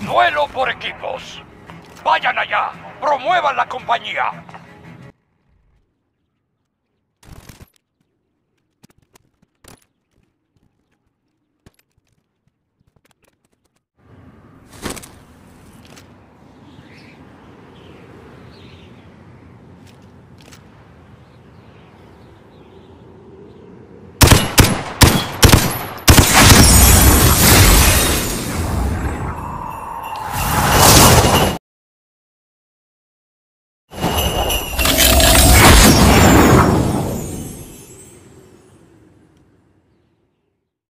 Duelo por equipos. Vayan allá. Promuevan la compañía.